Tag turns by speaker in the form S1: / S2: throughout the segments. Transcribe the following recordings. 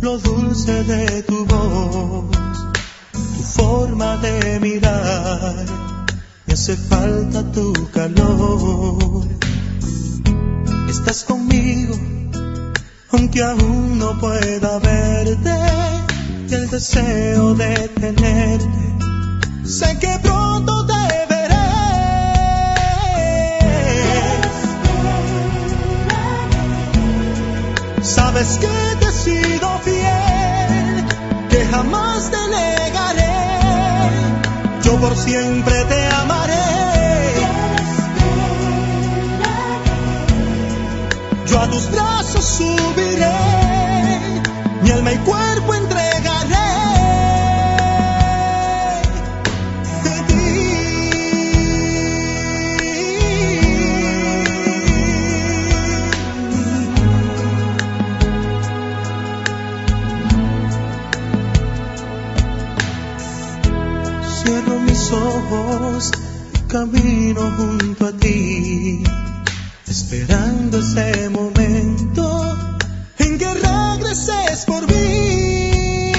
S1: dulce de tu voz, tu forma de mirar, me hace falta tu calor. Estás conmigo, aunque aún no pueda verte, y el deseo de tenerte, sé que pronto te veré. Sabes que te que jamás te negaré, yo por siempre te amaré. Yo a tus brazos subiré, mi alma y cuerpo entregaré. Cierro mis ojos camino junto a ti, esperando ese momento en que regreses por mí.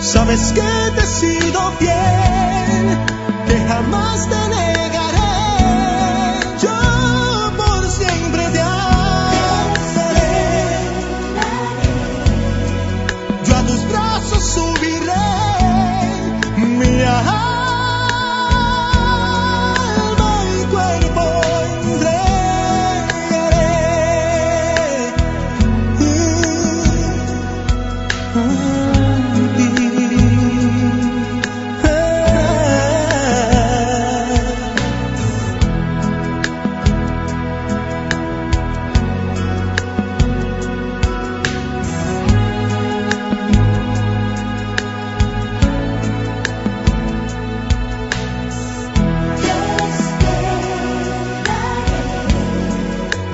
S1: Sabes que te he sido fiel,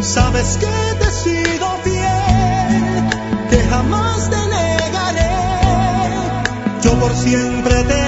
S1: Sabes que te he sido fiel, que jamás te negaré. Yo por siempre te